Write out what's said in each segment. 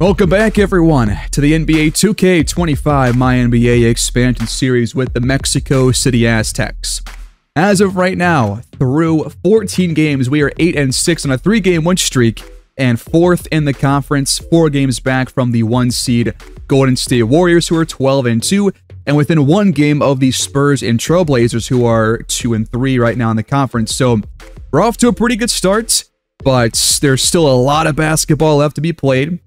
Welcome back, everyone, to the NBA 2K25 My NBA expansion series with the Mexico City Aztecs. As of right now, through 14 games, we are 8 and 6 on a three game win streak and fourth in the conference, four games back from the one seed Golden State Warriors, who are 12 and 2, and within one game of the Spurs and Trailblazers, who are 2 and 3 right now in the conference. So we're off to a pretty good start, but there's still a lot of basketball left to be played.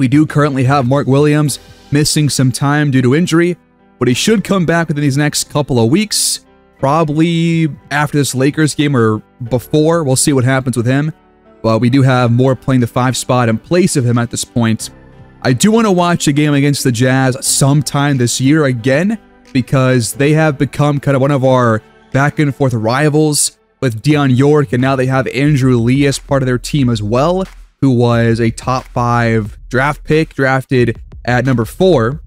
We do currently have Mark Williams missing some time due to injury, but he should come back within these next couple of weeks. Probably after this Lakers game or before. We'll see what happens with him. But we do have more playing the five spot in place of him at this point. I do want to watch a game against the Jazz sometime this year again because they have become kind of one of our back and forth rivals with Dion York, and now they have Andrew Lee as part of their team as well, who was a top five draft pick, drafted at number four.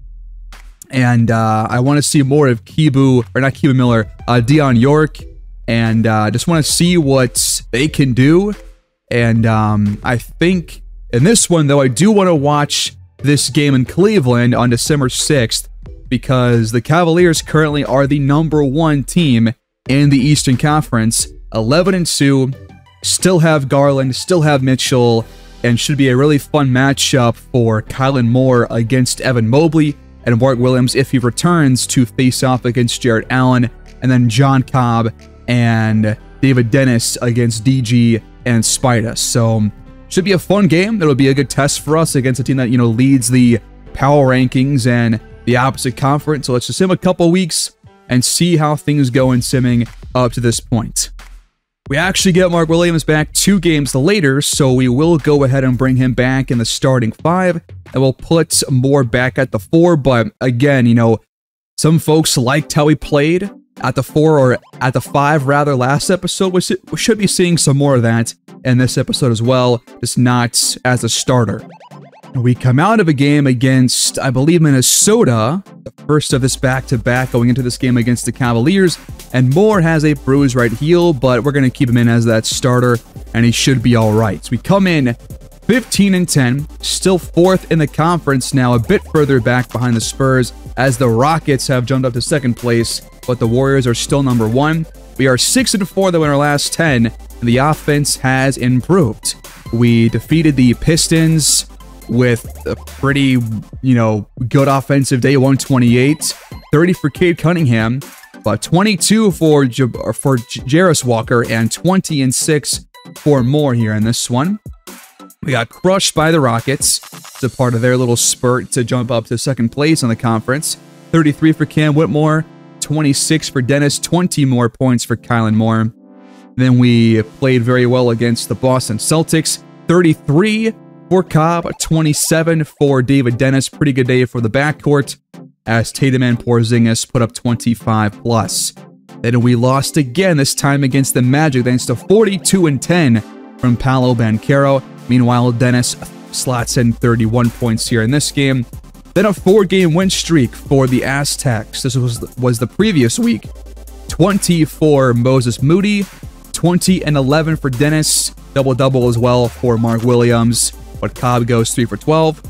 And uh, I want to see more of Kibu, or not Kibu Miller, uh, Dion York, and uh, just want to see what they can do. And um, I think in this one, though, I do want to watch this game in Cleveland on December 6th because the Cavaliers currently are the number one team in the Eastern Conference, 11 and 2, still have Garland, still have Mitchell, and should be a really fun matchup for Kylan Moore against Evan Mobley and Mark Williams if he returns to face off against Jarrett Allen, and then John Cobb and David Dennis against DG and Spida. So should be a fun game. It'll be a good test for us against a team that, you know, leads the power rankings and the opposite conference. So let's just sim a couple weeks and see how things go in simming up to this point. We actually get Mark Williams back two games later, so we will go ahead and bring him back in the starting five, and we'll put Moore back at the four. But again, you know, some folks liked how he played at the four or at the five rather last episode. We should be seeing some more of that in this episode as well, just not as a starter. We come out of a game against, I believe, Minnesota, the first of this back-to-back -back going into this game against the Cavaliers, and Moore has a bruised right heel, but we're going to keep him in as that starter, and he should be all right. So we come in 15 and 10, still fourth in the conference now, a bit further back behind the Spurs, as the Rockets have jumped up to second place, but the Warriors are still number one. We are 6 and 4 though in our last 10, and the offense has improved. We defeated the Pistons with a pretty, you know, good offensive day, 128. 30 for Cade Cunningham, but 22 for J for Jarace Walker, and 20 and 6 for Moore here in this one. We got crushed by the Rockets. It's a part of their little spurt to jump up to second place on the conference. 33 for Cam Whitmore, 26 for Dennis, 20 more points for Kylan Moore. Then we played very well against the Boston Celtics. 33 for Cobb, 27 for David Dennis. Pretty good day for the backcourt as Tatum and Porzingis put up 25 plus. Then we lost again, this time against the Magic, thanks to 42 and 10 from Paolo Banchero. Meanwhile, Dennis slots in 31 points here in this game. Then a four-game win streak for the Aztecs. This was was the previous week. 24 for Moses Moody, 20 and 11 for Dennis, double-double as well for Mark Williams, but Cobb goes 3 for 12.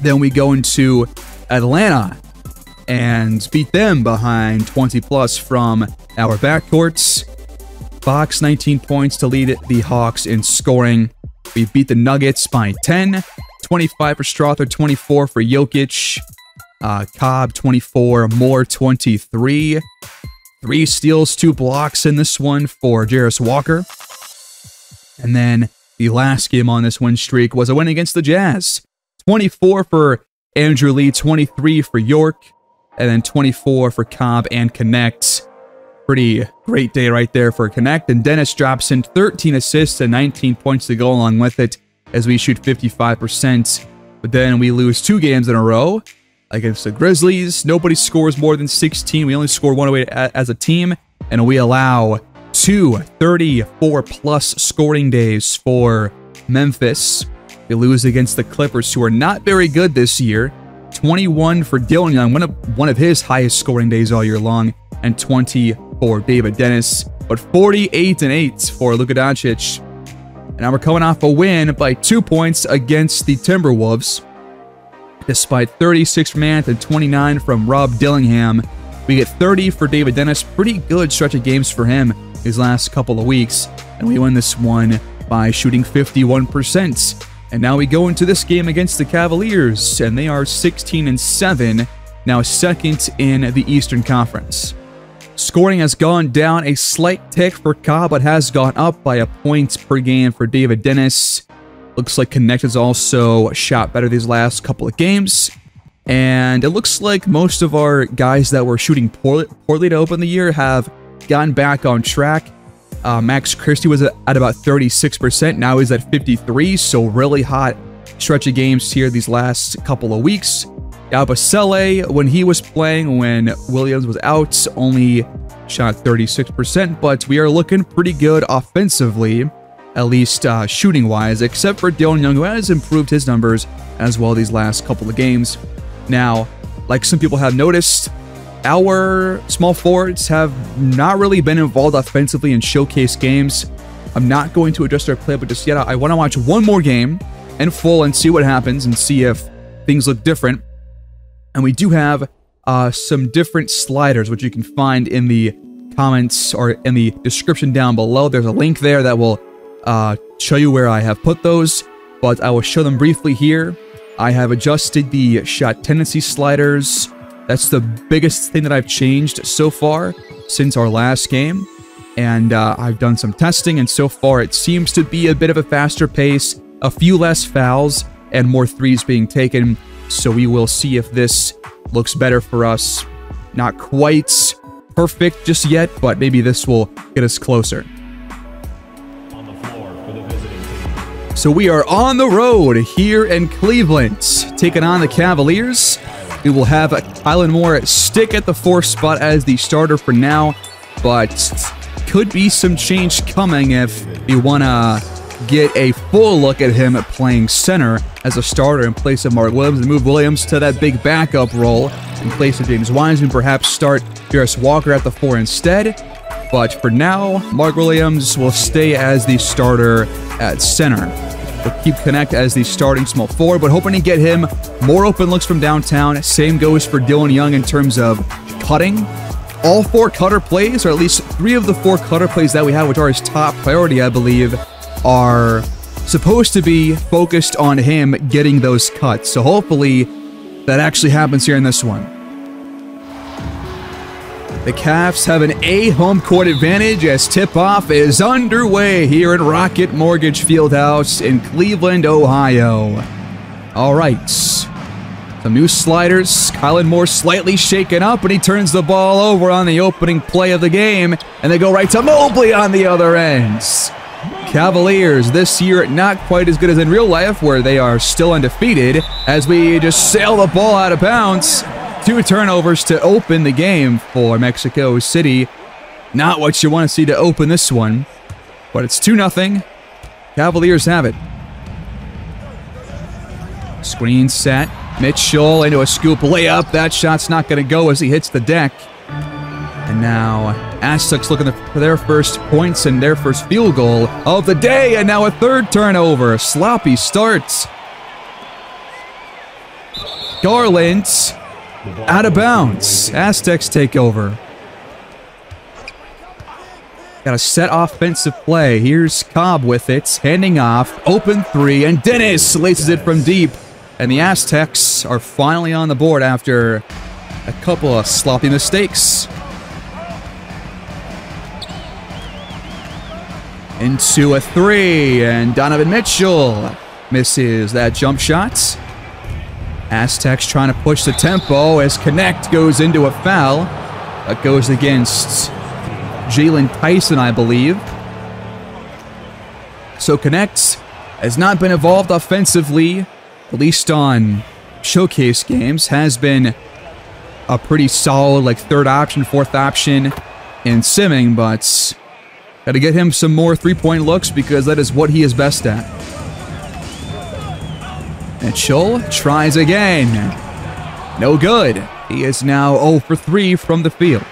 Then we go into Atlanta and beat them behind 20 plus from our backcourts. Fox 19 points to lead the Hawks in scoring. We beat the Nuggets by 10. 25 for Strawther, 24 for Jokic. Uh, Cobb 24, Moore 23. Three steals, two blocks in this one for Jarace Walker. And then the last game on this win streak was a win against the Jazz. 24 for Andrew Lee, 23 for York, and then 24 for Cobb and Knecht. Pretty great day right there for Knecht. And Dennis drops in 13 assists and 19 points to go along with it as we shoot 55%. But then we lose two games in a row against the Grizzlies. Nobody scores more than 16. We only score one away as a team, and we allow two 34 plus scoring days for Memphis. We lose against the Clippers, who are not very good this year. 21 for Dylan Young, one of one of his highest scoring days all year long, and 20 for David Dennis, but 48 and 8 for Luka Doncic. And now we're coming off a win by two points against the Timberwolves. Despite 36 from Ant and 29 from Rob Dillingham, we get 30 for David Dennis. Pretty good stretch of games for him his last couple of weeks. And we win this one by shooting 51%. And now we go into this game against the Cavaliers, and they are 16 and 7, now second in the Eastern Conference. Scoring has gone down a slight tick for Cobb, but has gone up by a point per game for David Dennis. Looks like Knecht has also shot better these last couple of games. And it looks like most of our guys that were shooting poorly, poorly to open the year have gotten back on track. Uh, Max Christie was at about 36%. Now he's at 53, so really hot stretch of games here these last couple of weeks. Yabusele, when he was playing, when Williams was out, only shot 36%, but we are looking pretty good offensively, at least uh, shooting-wise, except for Dylan Young, who has improved his numbers as well these last couple of games. Now, like some people have noticed, our small forwards have not really been involved offensively in showcase games. I'm not going to adjust our play, but just yet I want to watch one more game in full and see what happens and see if things look different. And we do have uh, some different sliders, which you can find in the comments or in the description down below. There's a link there that will uh, show you where I have put those, but I will show them briefly here. I have adjusted the shot tendency sliders. That's the biggest thing that I've changed so far since our last game. And uh, I've done some testing, and so far it seems to be a bit of a faster pace, a few less fouls, and more threes being taken. So we will see if this looks better for us. Not quite perfect just yet, but maybe this will get us closer. So we are on the road here in Cleveland, taking on the Cavaliers. We will have Kylan Moore stick at the fourth spot as the starter for now, but could be some change coming if you want to get a full look at him playing center as a starter in place of Mark Williams and move Williams to that big backup role in place of James Wiseman. Perhaps start Jarace Walker at the four instead. But for now, Mark Williams will stay as the starter at center. We'll keep Knecht as the starting small forward, but hoping to get him more open looks from downtown. Same goes for Dylan Young in terms of cutting. All four cutter plays, or at least three of the four cutter plays that we have, which are his top priority, I believe, are supposed to be focused on him getting those cuts. So hopefully that actually happens here in this one. The Cavs have an A home court advantage as tip-off is underway here at Rocket Mortgage Fieldhouse in Cleveland, Ohio. All right. Some new sliders. Kylan Moore slightly shaken up, and he turns the ball over on the opening play of the game, and they go right to Mobley on the other end. Cavaliers this year not quite as good as in real life, where they are still undefeated, as we just sail the ball out of bounds. Two turnovers to open the game for Mexico City. Not what you want to see to open this one, but it's 2 0. Cavaliers have it. Screen set. Mitchell into a scoop layup. That shot's not going to go as he hits the deck. And now Aztecs looking for their first points and their first field goal of the day. And now a third turnover. Sloppy starts. Garland out of bounds. Aztecs take over. Got a set offensive play. Here's Cobb with it, handing off, open three, and Dennis laces it from deep. And the Aztecs are finally on the board after a couple of sloppy mistakes. into a three, and Donovan Mitchell misses that jump shot. Aztecs trying to push the tempo as Knecht goes into a foul. That goes against Jaylon Tyson, I believe. So Knecht has not been involved offensively, at least on showcase games, has been a pretty solid, like, third option, fourth option in simming, but Got to get him some more three-point looks because that is what he is best at. Mitchell tries again. No good. He is now 0 for 3 from the field.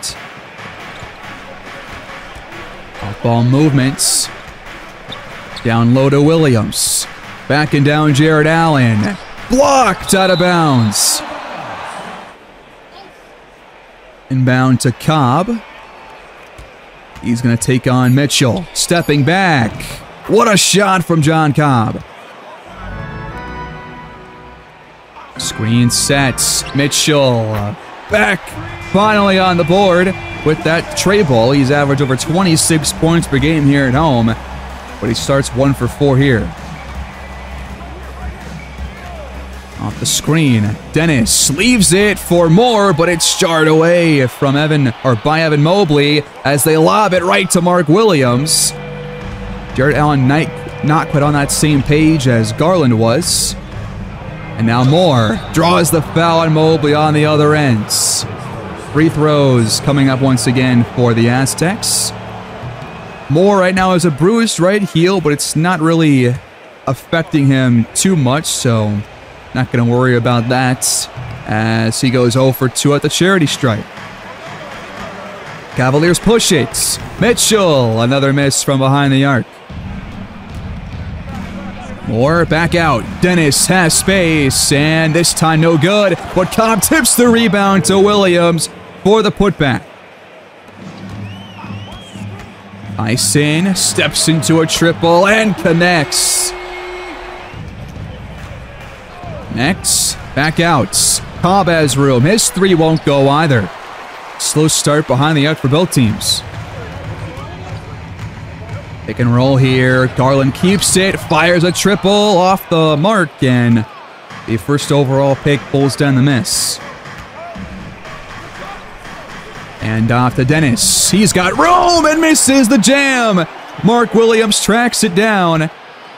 Off ball movements. Down low to Williams. Backing down Jarrett Allen. Blocked out of bounds. Inbound to Cobb. He's going to take on Mitchell. Stepping back. What a shot from John Cobb. Screen sets. Mitchell uh, back finally on the board with that tray ball. He's averaged over 26 points per game here at home, but he starts one for four here. Off the screen, Dennis leaves it for more, but it's jarred away from Evan or by Evan Mobley as they lob it right to Mark Williams. Jarrett Allen not, not quite on that same page as Garland was. And now Moore draws the foul on Mobley on the other end. Free throws coming up once again for the Aztecs. Moore right now has a bruised right heel, but it's not really affecting him too much, so not going to worry about that as he goes 0 for 2 at the charity stripe. Cavaliers push it. Mitchell, another miss from behind the arc. Moore back out. Dennis has space, and this time no good. But Cobb tips the rebound to Williams for the putback. Tyson steps into a triple and connects. Next, back out. Cobb has room. His three won't go either. Slow start behind the arc for both teams. Pick and roll here. Garland keeps it, fires a triple off the mark, and the first overall pick pulls down the miss. And off to Dennis. He's got room and misses the jam. Mark Williams tracks it down.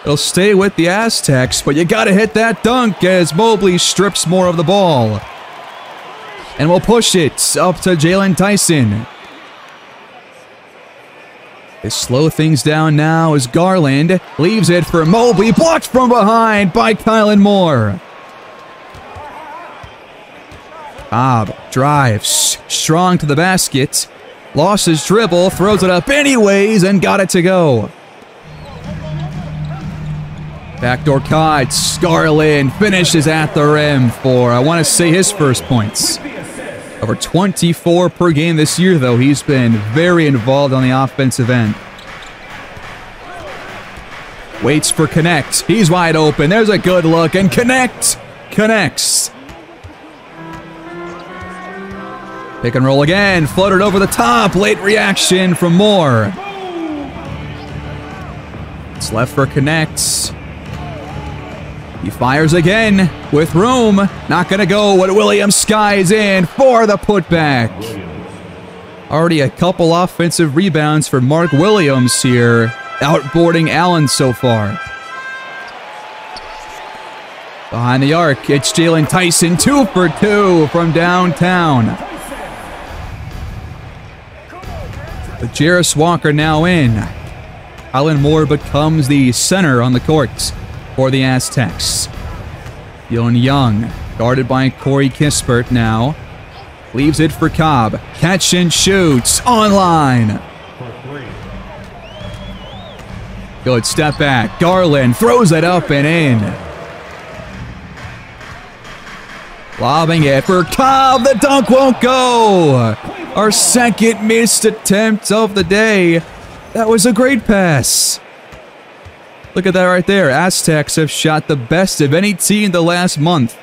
It'll stay with the Aztecs, but you gotta hit that dunk as Mobley strips more of the ball. And we'll push it up to Jaylon Tyson. They slow things down now as Garland leaves it for Mobley, blocked from behind by Kylan Moore. Cobb drives strong to the basket, lost his dribble, throws it up anyways, and got it to go. Backdoor cut, Garland finishes at the rim for, I want to say, his first points. Over 24 per game this year, though. He's been very involved on the offensive end. Waits for Knecht. He's wide open. There's a good look. And Knecht connects. Pick and roll again. Floated over the top. Late reaction from Moore. It's left for Connects. He fires again with room. Not going to go what Williams skies in for the putback. Already a couple offensive rebounds for Mark Williams here, outboarding Allen so far. Behind the arc, it's Jaylon Tyson, two for two from downtown. But Jarace Walker now in. Alan Moore becomes the center on the courts for the Aztecs. Dylan Young, guarded by Corey Kispert now. Leaves it for Cobb. Catch and shoots. Online. Good step back. Garland throws it up and in. Lobbing it for Cobb. The dunk won't go. Our second missed attempt of the day. That was a great pass. Look at that right there. Aztecs have shot the best of any team the last month.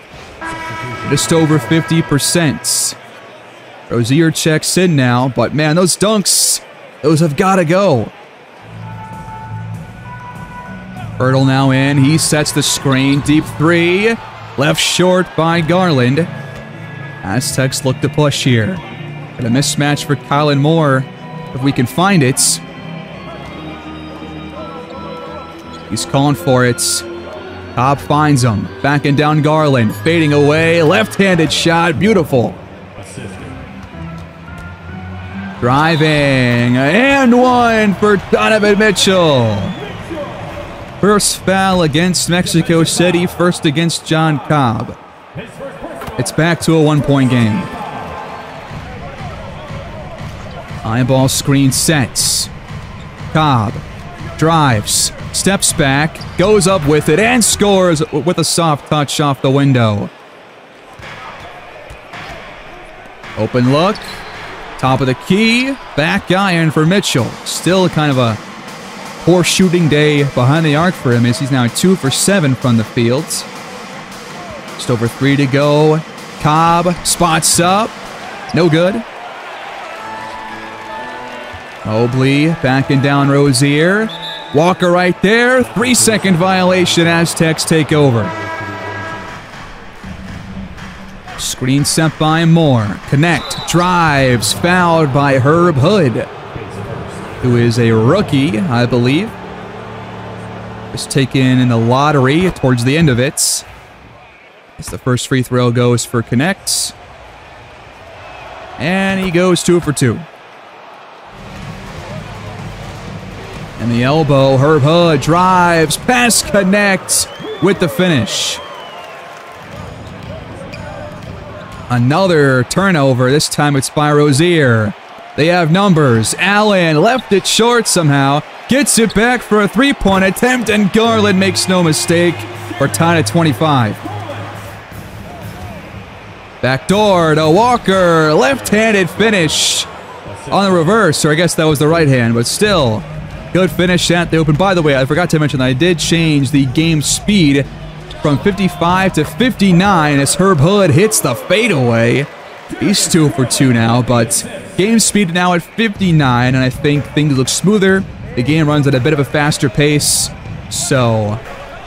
Just over 50%. Rozier checks in now, but man, those dunks, those have got to go. Hurdle now in. He sets the screen. Deep three. Left short by Garland. Aztecs look to push here. Got a mismatch for Kylan Moore. If we can find it. He's calling for it. Cobb finds him. Backing down Garland. Fading away. Left-handed shot. Beautiful. Driving. And one for Donovan Mitchell. First foul against Mexico City. First against John Cobb. It's back to a one-point game. Eyeball screen sets. Cobb drives, steps back, goes up with it, and scores with a soft touch off the window. Open look. Top of the key. Back iron for Mitchell. Still kind of a poor shooting day behind the arc for him as he's now two for seven from the fields. Just over three to go. Cobb spots up. No good. Mobley backing down Rozier. Walker right there. Three second violation. Aztecs take over. Screen sent by Moore. Knecht. Drives. Fouled by Herb Hood, who is a rookie, I believe. Was taken in the lottery towards the end of it. As the first free throw goes for Knecht. And he goes two for two. And the elbow, Herb Hood drives, pass connects with the finish. Another turnover. This time it's by Rozier. They have numbers. Allen left it short somehow. Gets it back for a three-point attempt, and Garland makes no mistake. We're tied at 25. Back door to Walker. Left-handed finish on the reverse, or I guess that was the right hand, but still. Good finish at the open. By the way, I forgot to mention that I did change the game speed from 55 to 59 as Herb Hood hits the fadeaway. He's two for two now, but game speed now at 59, and I think things look smoother. The game runs at a bit of a faster pace, so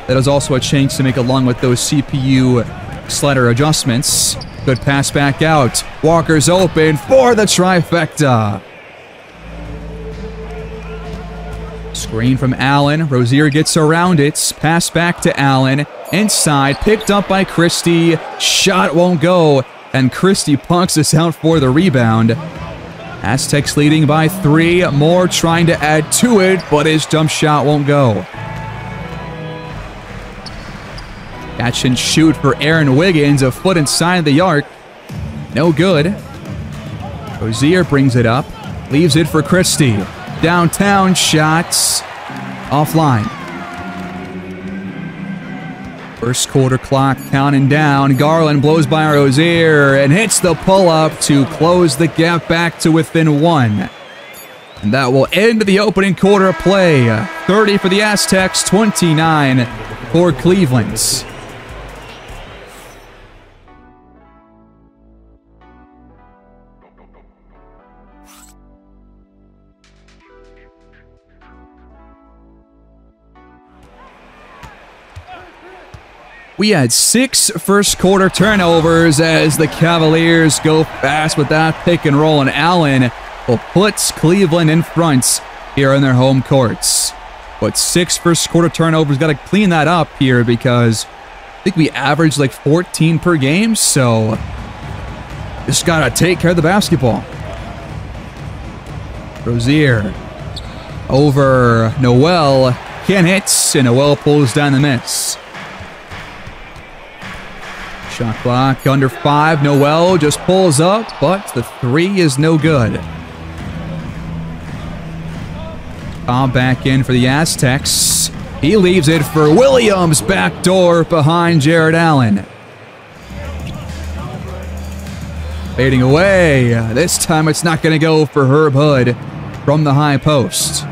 that is also a change to make along with those CPU slider adjustments. Good pass back out. Walker's open for the trifecta. Screen from Allen. Rozier gets around it. Pass back to Allen. Inside. Picked up by Christie. Shot won't go. And Christie punks us out for the rebound. Aztecs leading by three. Moore trying to add to it, but his jump shot won't go. Catch and shoot for Aaron Wiggins, a foot inside the arc. No good. Rozier brings it up, leaves it for Christie. Downtown shots offline. First quarter clock counting down. Garland blows by Rozier and hits the pull up to close the gap back to within one. And that will end the opening quarter play. 30 for the Aztecs, 29 for Cleveland. We had six first quarter turnovers as the Cavaliers go fast with that pick and roll, and Allen will put Cleveland in front here in their home courts. But six first quarter turnovers, got to clean that up here because I think we averaged like 14 per game, so just got to take care of the basketball. Rozier over Noel. Can't hit, and Noel pulls down the miss. Shot clock under five. Noel just pulls up, but the three is no good. Cobb back in for the Aztecs. He leaves it for Williams. Back door behind Jarrett Allen. Fading away. This time it's not going to go for Herb Hood from the high post.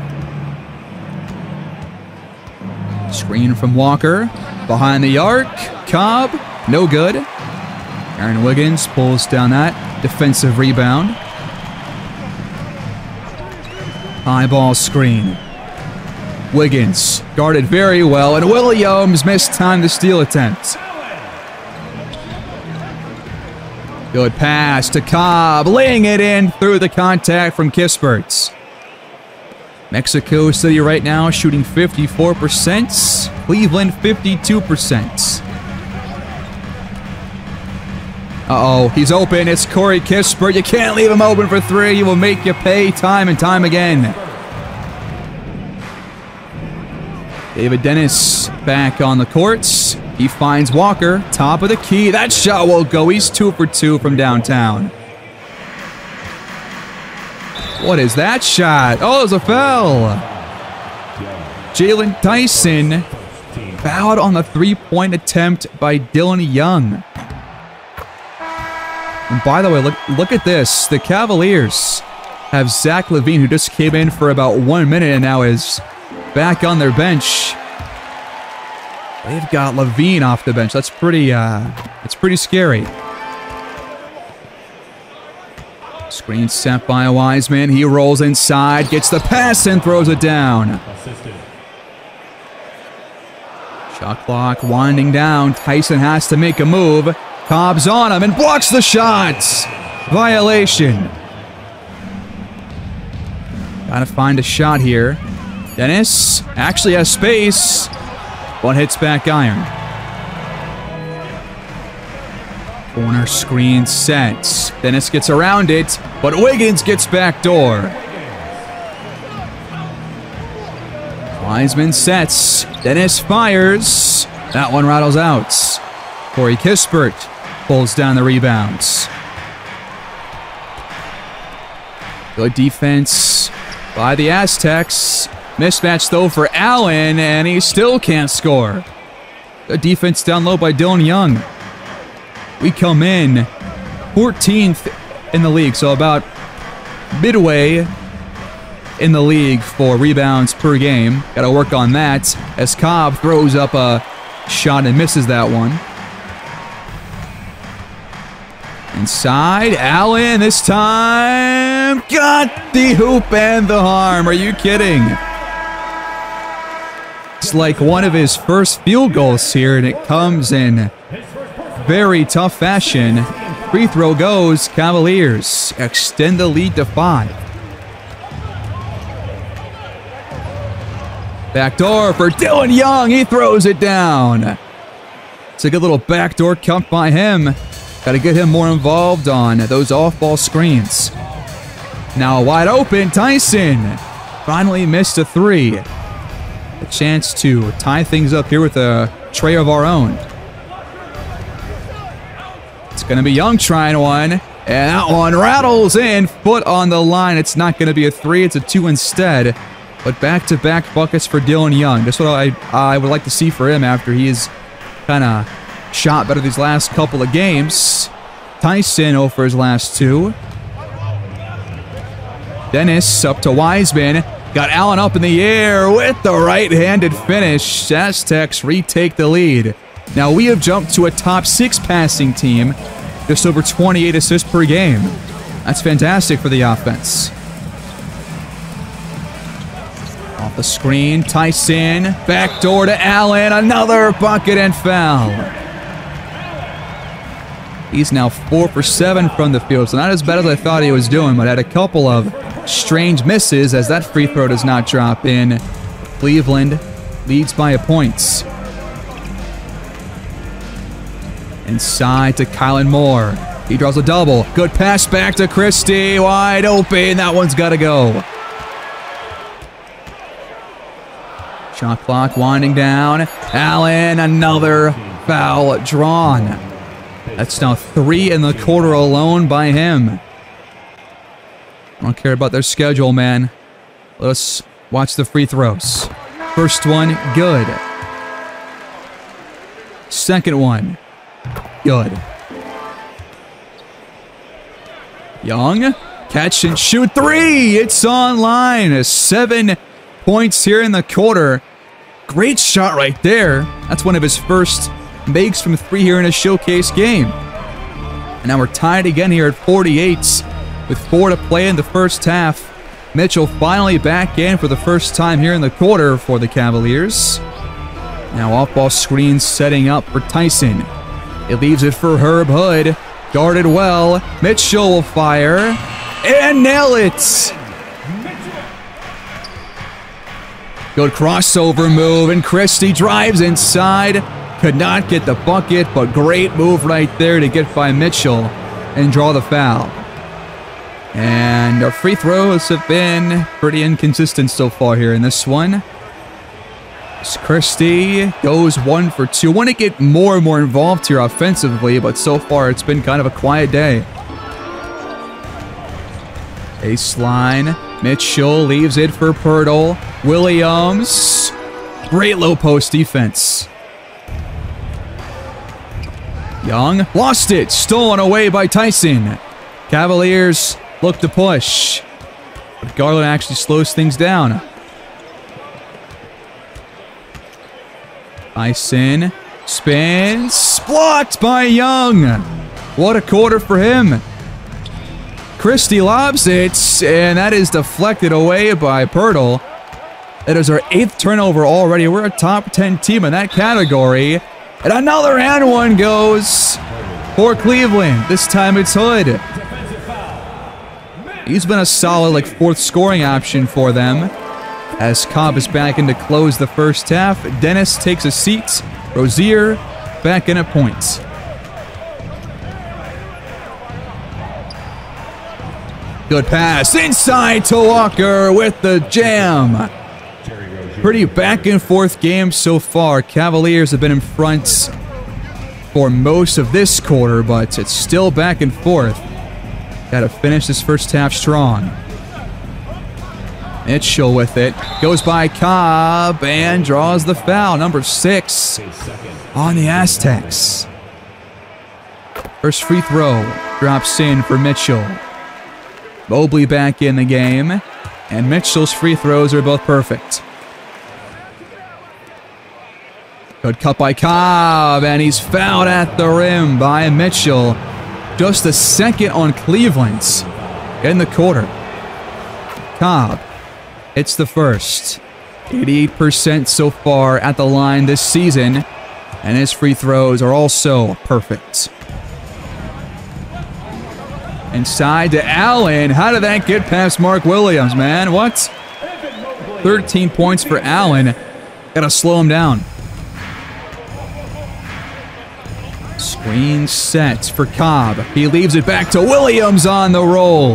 Screen from Walker. Behind the arc. Cobb. No good. Aaron Wiggins pulls down that defensive rebound. High ball screen. Wiggins guarded very well, and Williams missed time the steal attempt. Good pass to Cobb, laying it in through the contact from Kispert. Mexico City right now shooting 54%, Cleveland 52%. Uh-oh, he's open. It's Corey Kispert. You can't leave him open for three. He will make you pay time and time again. David Dennis back on the courts. He finds Walker, top of the key. That shot will go. He's two for two from downtown. What is that shot? Oh, it's a foul. Jaylon Tyson fouled on the three-point attempt by Dylan Young. And by the way, look look at this. The Cavaliers have Zach LaVine, who just came in for about one minute and now is back on their bench. They've got LaVine off the bench. That's pretty, uh, that's pretty scary. Screen set by Wiseman. He rolls inside, gets the pass, and throws it down. Shot clock winding down. Tyson has to make a move. Cobb's on him and blocks the shot. Violation. Gotta find a shot here. Dennis actually has space, but hits back iron. Corner screen sets. Dennis gets around it, but Wiggins gets back door. Wiseman sets. Dennis fires. That one rattles out. Corey Kispert pulls down the rebounds. Good defense by the Aztecs. Mismatch though for Allen, and he still can't score. Good defense down low by Dylan Young. We come in 14th in the league, so about midway in the league for rebounds per game. Got to work on that as Cobb throws up a shot and misses that one. Inside, Allen this time got the hoop and the harm. Are you kidding? It's like one of his first field goals here, and it comes in very tough fashion. Free throw goes, Cavaliers extend the lead to five. Backdoor for Dylan Young. He throws it down. It's a good little backdoor cut by him. Got to get him more involved on those off-ball screens. Now wide open, Tyson. Finally missed a three. A chance to tie things up here with a tray of our own. It's going to be Young trying one. And that one rattles in. Foot on the line. It's not going to be a three. It's a two instead. But back-to-back buckets for Dylan Young. That's what I, I would like to see for him after he is kind of shot better these last couple of games. Tyson oh over his last two. Dennis up to Wiseman. Got Allen up in the air with the right-handed finish. Aztecs retake the lead. Now we have jumped to a top six passing team. Just over 28 assists per game. That's fantastic for the offense. Off the screen, Tyson. Backdoor to Allen. Another bucket and foul. He's now 4 for 7 from the field, so not as bad as I thought he was doing, but had a couple of strange misses as that free throw does not drop in. Cleveland leads by a point. Inside to Kylan Moore. He draws a double. Good pass back to Christie. Wide open. That one's got to go. Shot clock winding down. Allen, another foul drawn. That's now three in the quarter alone by him. I don't care about their schedule, man. Let us watch the free throws. First one, good. Second one, good. Young, catch and shoot three. It's online. Seven points here in the quarter. Great shot right there. That's one of his first makes from three here in a showcase game. And now we're tied again here at 48 with four to play in the first half. Mitchell finally back in for the first time here in the quarter for the Cavaliers. Now off-ball screen setting up for Tyson. It leaves it for Herb Hood. Guarded well. Mitchell will fire and nail it. Good crossover move, and Christie drives inside. Could not get the bucket, but great move right there to get by Mitchell and draw the foul. And our free throws have been pretty inconsistent so far here in this one. Christie goes one for two. Want to get more and more involved here offensively, but so far it's been kind of a quiet day. Baseline. Mitchell leaves it for Poeltl. Williams Great low post defense. Young lost it. Stolen away by Tyson. Cavaliers look to push. But Garland actually slows things down. Tyson spins. Blocked by Young. What a quarter for him. Christie lobs it, and that is deflected away by Poeltl. That is our eighth turnover already. We're a top 10 team in that category. And another and one goes for Cleveland. This time it's Hood. He's been a solid like fourth scoring option for them. As Cobb is back in to close the first half, Dennis takes a seat. Rozier back in at points. Good pass inside to Walker with the jam. Pretty back and forth game so far. Cavaliers have been in front for most of this quarter, but it's still back and forth. Got to finish this first half strong. Mitchell with it. Goes by Cobb and draws the foul. Number six on the Aztecs. First free throw drops in for Mitchell. Mobley back in the game. And Mitchell's free throws are both perfect. Good cut by Cobb, and he's fouled at the rim by Mitchell. Just a second on Cleveland's in the quarter. Cobb it's the first. 88% so far at the line this season, and his free throws are also perfect. Inside to Allen. How did that get past Mark Williams, man? What? 13 points for Allen. Gotta slow him down. Screen sets for Cobb. He leaves it back to Williams on the roll.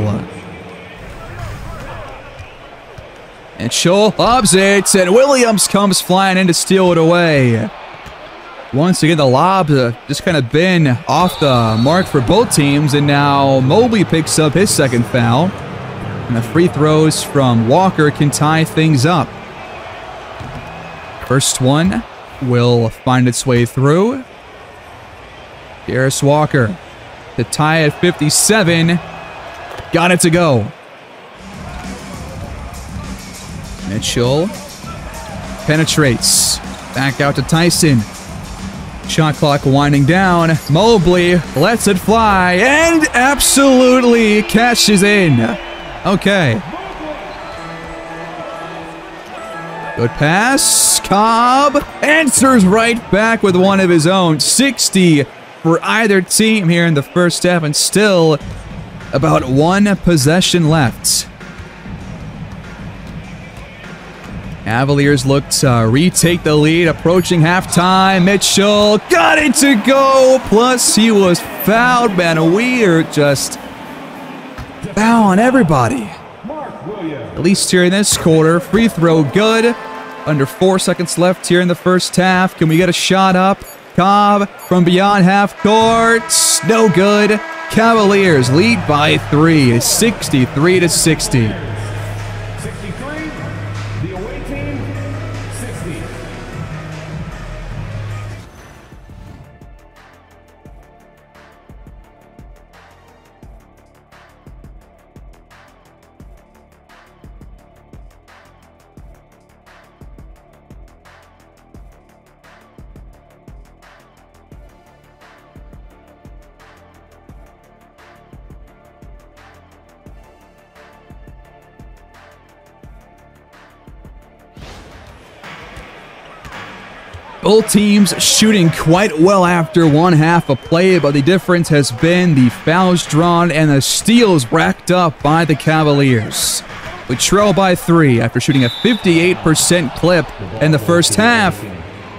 And Shaw lobs it, and Williams comes flying in to steal it away. Once again, the lob uh, just kind of been off the mark for both teams, and now Mobley picks up his second foul. And the free throws from Walker can tie things up. First one will find its way through. Jarace Walker to tie at 57. Got it to go. Mitchell penetrates. Back out to Tyson. Shot clock winding down. Mobley lets it fly and absolutely catches in. Okay. Good pass. Cobb answers right back with one of his own. 60 for either team here in the first half and still about one possession left. Cavaliers look to uh, retake the lead, approaching halftime. Mitchell got it to go. Plus, he was fouled, man. We are just fouling everybody. At least here in this quarter. Free throw good. Under four seconds left here in the first half. Can we get a shot up? Cobb from beyond half court. No good. Cavaliers lead by three, 63 to 60. Both teams shooting quite well after one half of play, but the difference has been the fouls drawn and the steals racked up by the Cavaliers. We trail by three after shooting a 58% clip in the first half,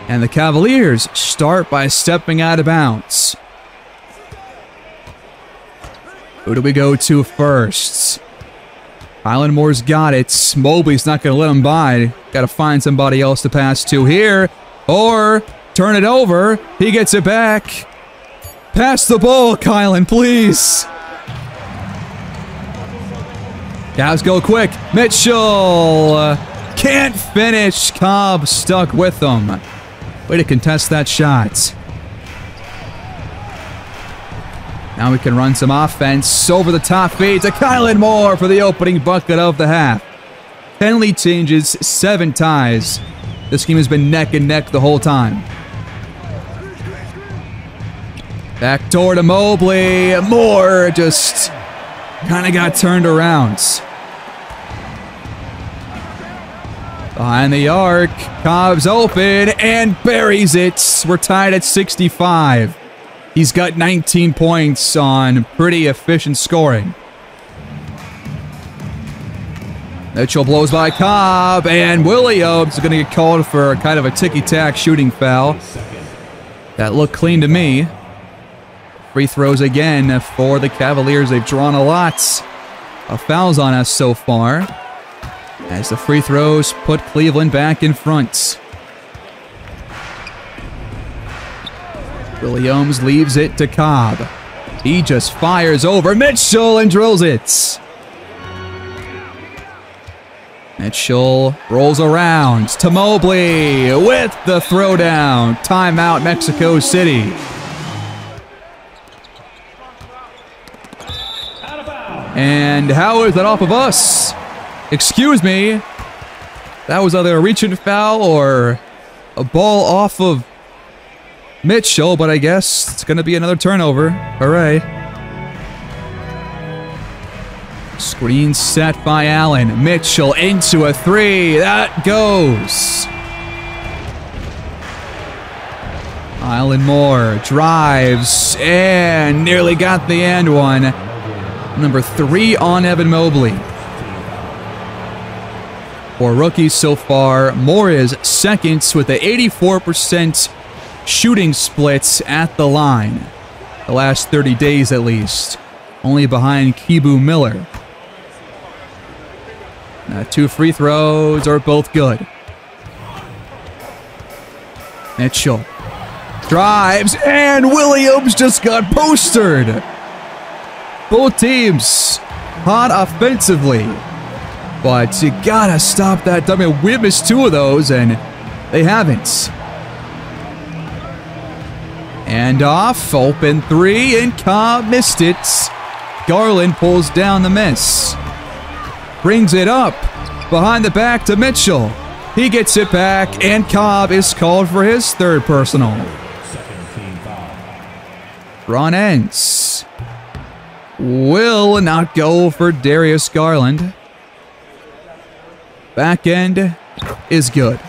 and the Cavaliers start by stepping out of bounds. Who do we go to first? Kylan Moore's got it. Mobley's not going to let him by. Got to find somebody else to pass to here. Or turn it over. He gets it back. Pass the ball, Kylan, please. Cavs go quick. Mitchell. Uh, can't finish. Cobb stuck with them. Way to contest that shot. Now we can run some offense over the top fade to Kylan Moore for the opening bucket of the half. Penalty changes, seven ties. This game has been neck and neck the whole time. Back door to Mobley. Moore just kind of got turned around. Behind the arc, Cobb's open and buries it. We're tied at 65. He's got 19 points on pretty efficient scoring. Mitchell blows by Cobb, and Williams is going to get called for kind of a ticky-tack shooting foul. That looked clean to me. Free throws again for the Cavaliers. They've drawn a lot of fouls on us so far. As the free throws put Cleveland back in front. Williams leaves it to Cobb. He just fires over Mitchell and drills it. Mitchell rolls around to Mobley with the throwdown. Timeout, Mexico City. And how is that off of us? Excuse me. That was either a reaching foul or a ball off of Mitchell, but I guess it's going to be another turnover. Hooray. Screen set by Allen. Mitchell into a three. That goes. Kylan Moore drives and nearly got the end one. Number three on Evan Mobley. For rookies so far, Moore is second with the 84% shooting splits at the line. The last 30 days at least. Only behind Kibu Miller. Now, two free throws are both good. Mitchell drives, and Williams just got postered. Both teams hot offensively, but you gotta stop that. I mean, we missed two of those, and they haven't. And off, open three, and Cobb missed it. Garland pulls down the miss. Brings it up. Behind the back to Mitchell. He gets it back, and Cobb is called for his third personal. Run ends. Will not go for Darius Garland. Back end is good.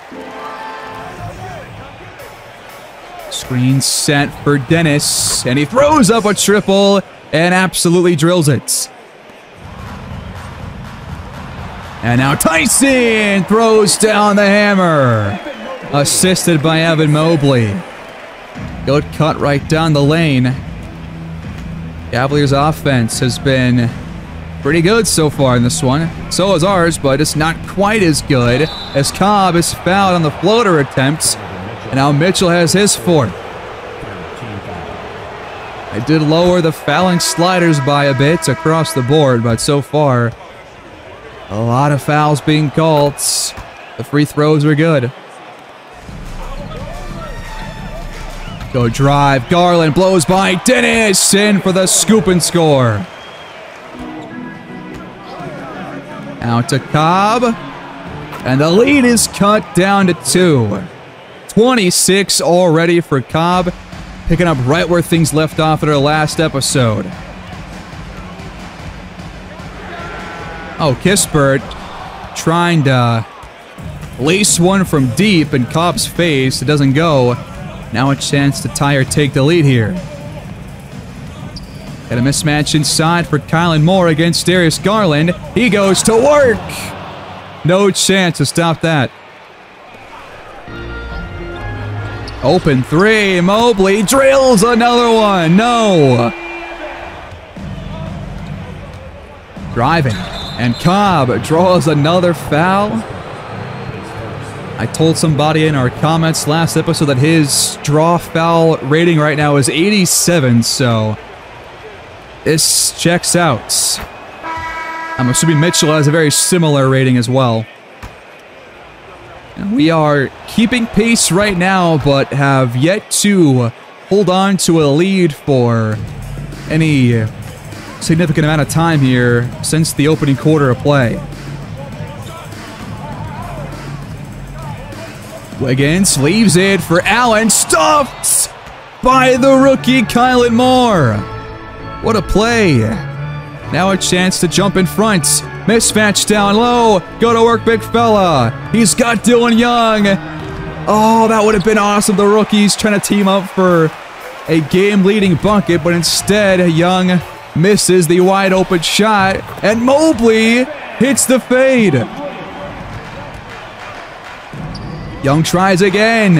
Screen set for Dennis, and he throws up a triple and absolutely drills it. And now Tyson throws down the hammer, assisted by Evan Mobley. Good cut right down the lane. Cavaliers offense has been pretty good so far in this one. So is ours, but it's not quite as good as Cobb is fouled on the floater attempts and now Mitchell has his fourth. I did lower the fouling sliders by a bit across the board, but so far, a lot of fouls being called. The free throws are good. Go drive. Garland blows by Dennis in for the scoop and score. Out to Cobb. And the lead is cut down to two. 26 already for Cobb, picking up right where things left off at our last episode. Oh, Kispert trying to lace one from deep in Cobb's face. It doesn't go. Now a chance to tie or take the lead here. Got a mismatch inside for Kylan Moore against Darius Garland. He goes to work. No chance to stop that. Open three. Mobley drills another one. No. Driving. And Cobb draws another foul. I told somebody in our comments last episode that his draw foul rating right now is 87, so this checks out. I'm assuming Mitchell has a very similar rating as well. And we are keeping pace right now, but have yet to hold on to a lead for any significant amount of time here since the opening quarter of play. Wiggins leaves it for Allen. Stuffed by the rookie Kylan Moore. What a play. Now a chance to jump in front. Mismatch down low. Go to work, big fella. He's got Dylan Young. Oh, that would have been awesome. The rookies trying to team up for a game-leading bucket, but instead Young misses the wide open shot, and Mobley hits the fade. Young tries again.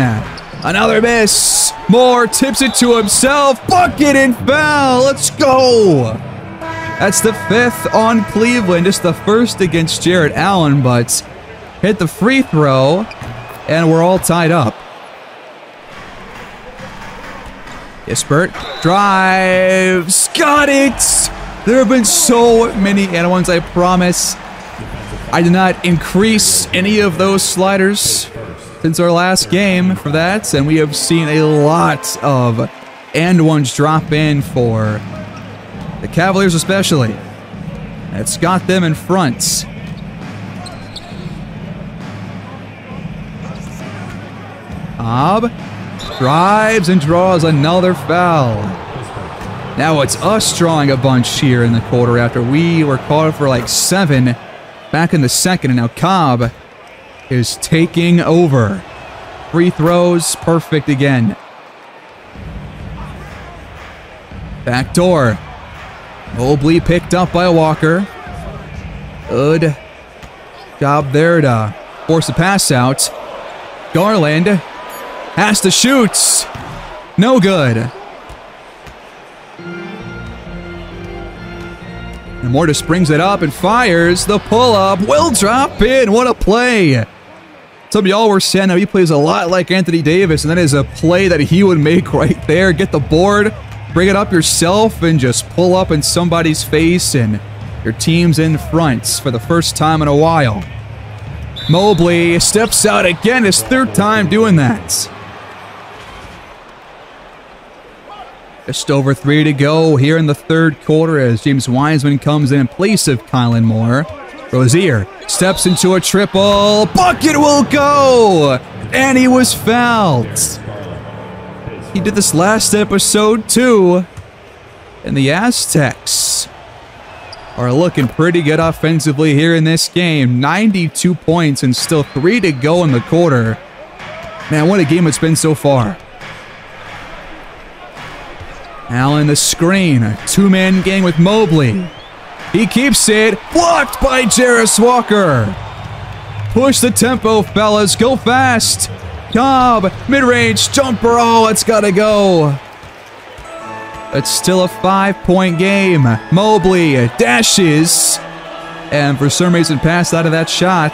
Another miss. Moore tips it to himself. Bucket and foul. Let's go. That's the fifth on Cleveland. Just the first against Jarrett Allen, but hit the free throw, and we're all tied up. Kispert drives. Got it. There have been so many and ones, I promise. I did not increase any of those sliders since our last game for that, and we have seen a lot of and ones drop in for the Cavaliers especially. That's got them in front. Cobb drives and draws another foul. Now it's us drawing a bunch here in the quarter after we were called for like seven back in the second, and now Cobb is taking over. Free throws, perfect again. Back door. Mobley picked up by Walker. Good job there to force a pass out. Garland has to shoot. No good. And Mortis brings it up and fires. The pull-up will drop in. What a play. Some of y'all were saying that he plays a lot like Anthony Davis, and that is a play that he would make right there. Get the board, bring it up yourself, and just pull up in somebody's face, and your team's in front for the first time in a while. Mobley steps out again, his third time doing that. Just over three to go here in the third quarter as James Wiseman comes in in place of Kylan Moore. Rozier steps into a triple. Bucket will go! And he was fouled. He did this last episode too. And the Aztecs are looking pretty good offensively here in this game. 92 points and still three to go in the quarter. Man, what a game it's been so far. Allen the screen. A Two-man gang with Mobley. He keeps it. Blocked by Jarace Walker. Push the tempo, fellas. Go fast. Cobb, mid-range jumper. Oh, it's got to go. It's still a five-point game. Mobley dashes. And for some reason, passed out of that shot.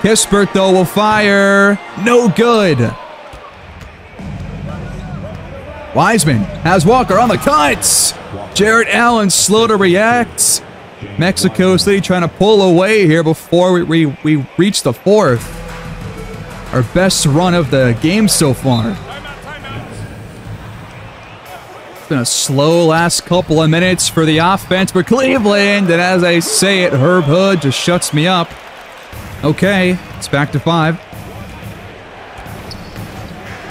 Kispert, though, will fire. No good. Wiseman has Walker on the cuts. Jarrett Allen slow to react. Mexico City trying to pull away here before we, we, we reach the fourth. Our best run of the game so far. It's been a slow last couple of minutes for the offense for Cleveland. And as I say it, Herb Hood just shuts me up. Okay, it's back to five.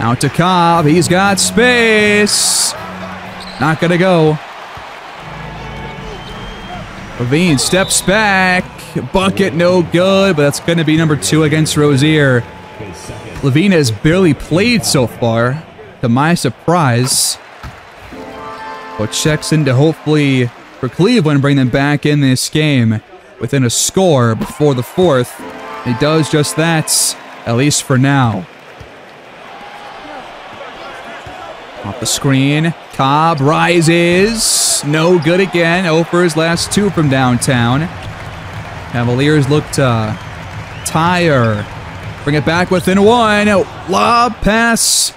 Out to Cobb. He's got space. Not going to go. LaVine steps back. Bucket no good, but that's going to be number two against Rozier. LaVine has barely played so far, to my surprise. But checks in to hopefully, for Cleveland, bring them back in this game within a score before the fourth. He does just that, at least for now. Off the screen. Cobb rises. No good again. Oh Over his last two from downtown. Cavaliers look to tire. Bring it back within one. Lob pass.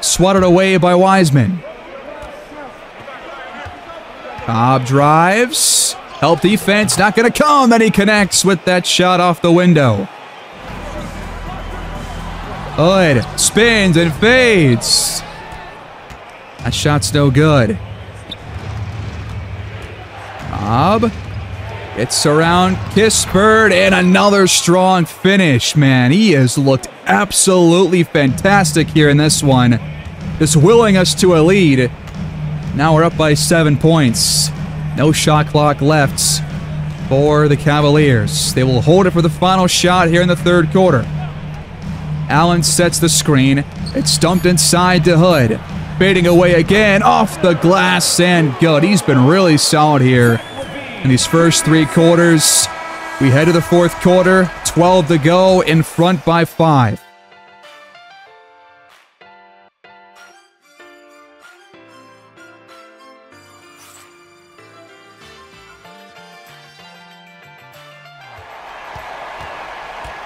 Swatted away by Wiseman. Cobb drives. Help defense. Not going to come. And he connects with that shot off the window. Hood spins and fades. That shot's no good. Cobb gets around Kispert and another strong finish, man. He has looked absolutely fantastic here in this one. Just willing us to a lead. Now we're up by seven points. No shot clock left for the Cavaliers. They will hold it for the final shot here in the third quarter. Allen sets the screen. It's dumped inside to Hood. Fading away again off the glass and good. He's been really solid here in these first three quarters. We head to the fourth quarter, 12 to go, in front by five.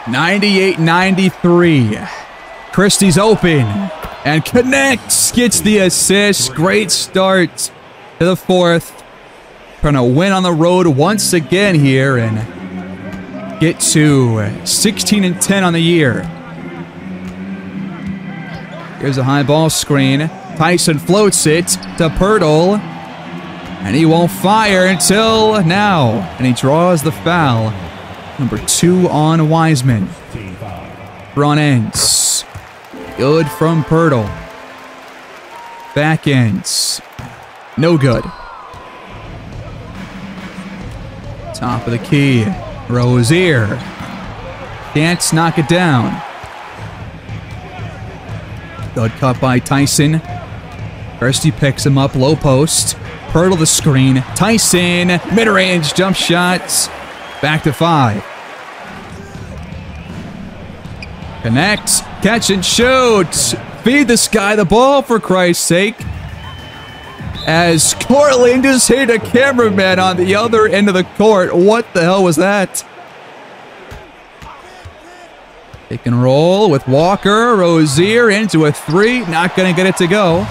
Ninety-eight, ninety-three. Christie's open and connects, gets the assist. Great start to the fourth. Trying to win on the road once again here and get to 16 and 10 on the year. Here's a high ball screen. Tyson floats it to Poeltl. And he won't fire until now. And he draws the foul. Number two on Wiseman. Run ends. Good from Poeltl. Back ends. No good. Top of the key. Rozier. Can't knock it down. Good cut by Tyson. First he picks him up, low post. Poeltl the screen. Tyson, mid-range jump shots. Back to five. Connect, catch and shoot. Feed this guy the ball for Christ's sake as Cortland just hit a cameraman on the other end of the court. What the hell was that? They can roll with Walker, Rozier into a three. Not going to get it to go.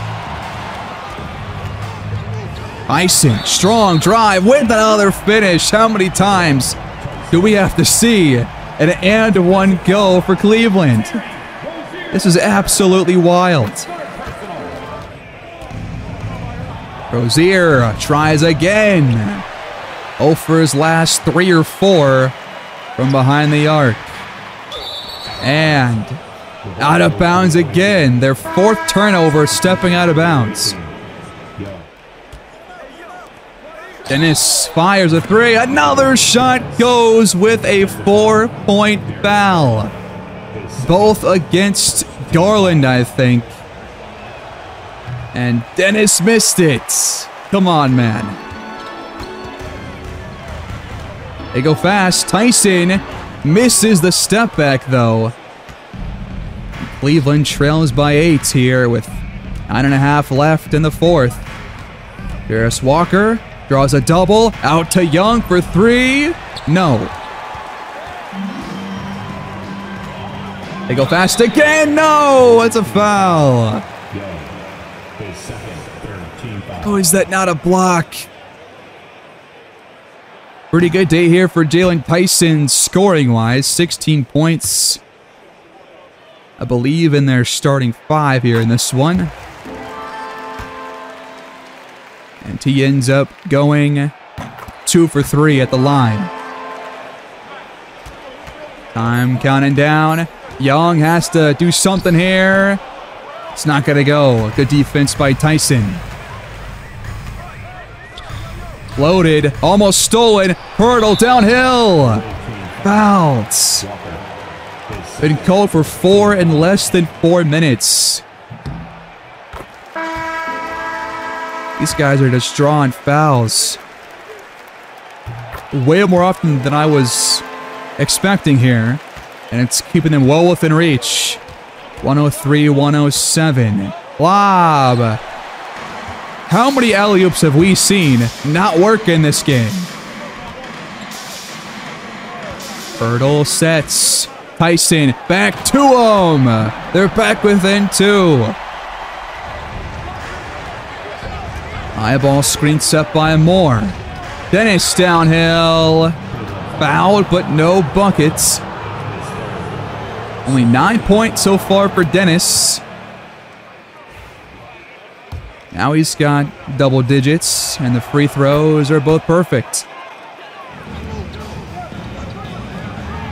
Ison, strong drive with another finish. How many times do we have to see an and one go for Cleveland? This is absolutely wild. Rozier tries again. Oh, for his last three or four from behind the arc. And out of bounds again. Their fourth turnover stepping out of bounds. Dennis fires a three. Another shot goes with a four point foul. Both against Garland, I think. And Dennis missed it. Come on, man. They go fast. Tyson misses the step back, though. Cleveland trails by eight here with nine and a half left in the fourth. Jarace Walker draws a double. Out to Young for three. No. They go fast again. No, it's a foul. Oh, is that not a block? Pretty good day here for Jaylon Tyson scoring wise. 16 points. I believe in their starting five here in this one. And he ends up going two for three at the line. Time counting down. Young has to do something here. It's not going to go. Good defense by Tyson. Loaded, almost stolen. Poeltl downhill. Bounce. Been called for four in less than four minutes. These guys are just drawing fouls. Way more often than I was expecting here. And it's keeping them well within reach. 103, 107. Lob. How many alley-oops have we seen not work in this game? Poeltl sets. Tyson back to him. They're back within two. Eyeball screen set by Moore. Dennis downhill. Fouled, but no buckets. Only nine points so far for Dennis. Now he's got double digits, and the free throws are both perfect.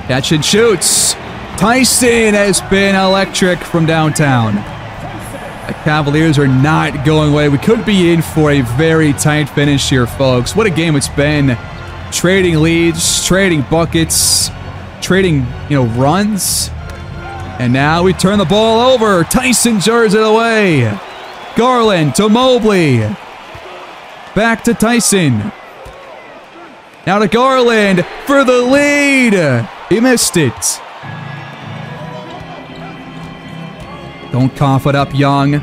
Catch and shoots. Tyson has been electric from downtown. The Cavaliers are not going away. We could be in for a very tight finish here, folks. What a game it's been. Trading leads, trading buckets, trading, you know, runs. And now we turn the ball over. Tyson jars it away. Garland to Mobley. Back to Tyson. Now to Garland for the lead. He missed it. Don't cough it up, Young.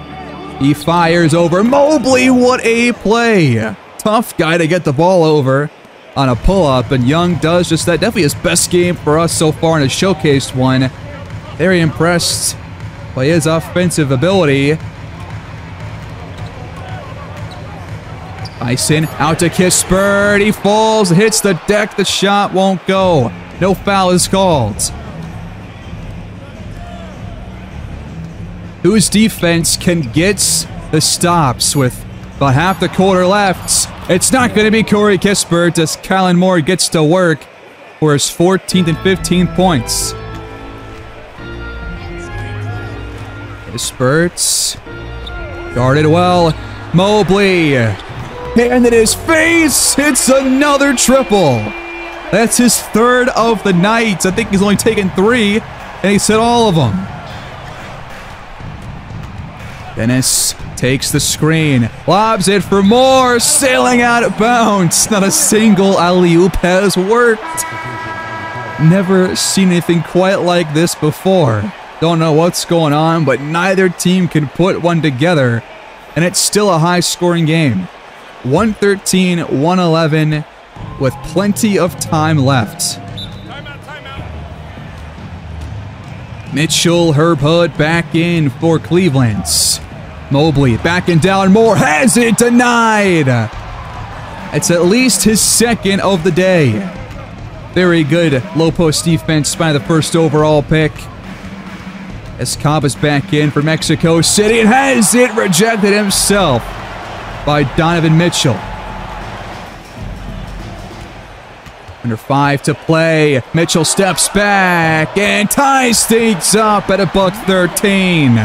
He fires over Mobley. What a play. Tough guy to get the ball over on a pull-up, and Young does just that. Definitely his best game for us so far in a showcase one. Very impressed by his offensive ability. Tyson out to Kispert. He falls, hits the deck. The shot won't go. No foul is called. Whose defense can get the stops with about half the quarter left? It's not going to be Corey Kispert as Kylan Moore gets to work for his 14th and 15th points. Kispert guarded well. Mobley hand in his face. It's another triple. That's his third of the night. I think he's only taken three, and he said all of them. Dennis takes the screen, lobs it for more, sailing out of bounds. Not a single alley-oop has worked. Never seen anything quite like this before. Don't know what's going on, but neither team can put one together, and it's still a high-scoring game. 113, 111, with plenty of time left. Mitchell Herb Hood back in for Cleveland. Mobley backing down. Moore has it denied. It's at least his second of the day. Very good low post defense by the first overall pick. As Cobb is back in for Mexico City and has it rejected himself by Donovan Mitchell. Under five to play. Mitchell steps back and ties things up at a buck 13.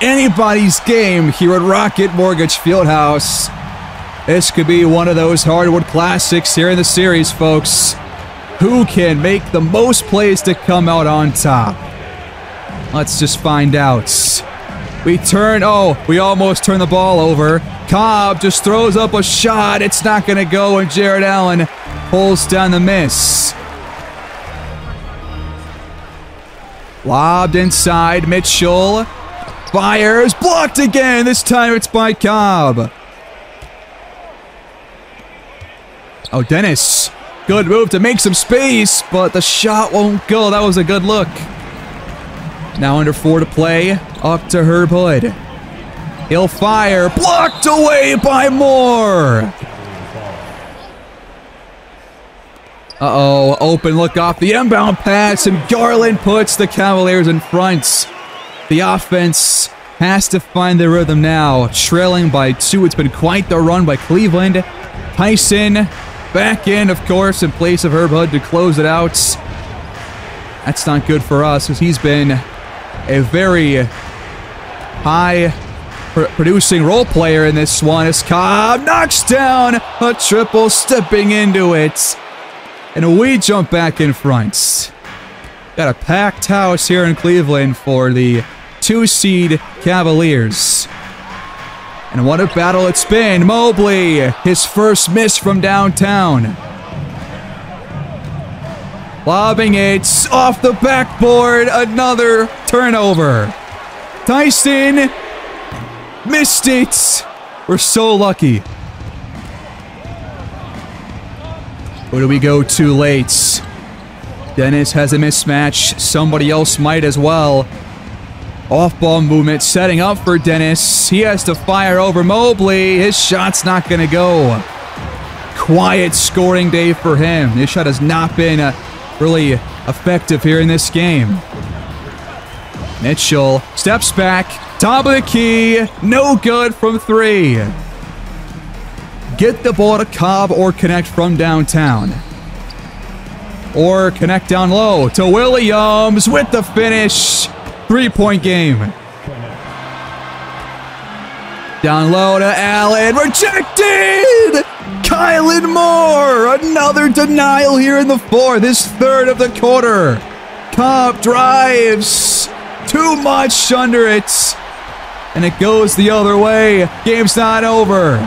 Anybody's game here at Rocket Mortgage Fieldhouse. This could be one of those hardwood classics here in the series, folks. Who can make the most plays to come out on top? Let's just find out. We turn, oh, we almost turn the ball over. Cobb just throws up a shot. It's not going to go, and Jarrett Allen pulls down the miss. Lobbed inside, Mitchell fires, blocked again. This time it's by Cobb. Oh, Dennis. Good move to make some space, but the shot won't go. That was a good look. Now under four to play. Up to Herb Hood. He'll fire. Blocked away by Moore. Uh-oh. Open look off the inbound pass, and Garland puts the Cavaliers in front. The offense has to find their rhythm now. Trailing by two. It's been quite the run by Cleveland. Tyson back in, of course, in place of Herb Hood to close it out. That's not good for us because he's been a very high pr producing role player in this one as Cobb knocks down a triple, stepping into it. And we jump back in front. Got a packed house here in Cleveland for the two seed Cavaliers. And what a battle it's been. Mobley, his first miss from downtown. Lobbing it off the backboard. Another turnover. Tyson missed it. We're so lucky. Or do we go too late? Dennis has a mismatch. Somebody else might as well. Off-ball movement setting up for Dennis. He has to fire over Mobley. His shot's not going to go. Quiet scoring day for him. This shot has not been uh, really effective here in this game. Mitchell steps back, top of the key, no good from three. Get the ball to Cobb or connect from downtown. Or connect down low to Williams with the finish. Three point game. Down low to Allen. Rejected! Kylan Moore! Another denial here in the fourth. This third of the quarter. Cobb drives. Too much under it. And it goes the other way. Game's not over.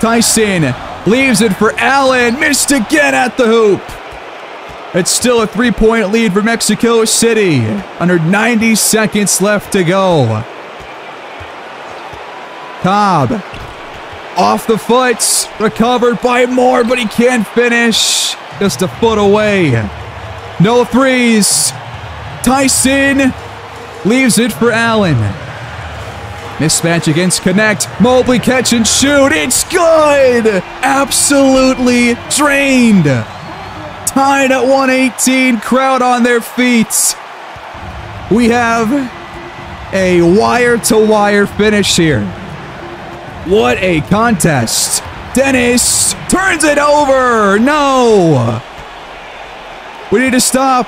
Tyson leaves it for Allen. Missed again at the hoop. It's still a three point lead for Mexico City. Under 90 seconds left to go. Cobb off the foot, recovered by Moore, but he can't finish. Just a foot away. No threes. Tyson leaves it for Allen. Mismatch against Knecht. Mobley catch and shoot. It's good. Absolutely drained. Tied at 118. Crowd on their feet. We have a wire to wire finish here. What a contest. Dennis turns it over. No. We need to stop.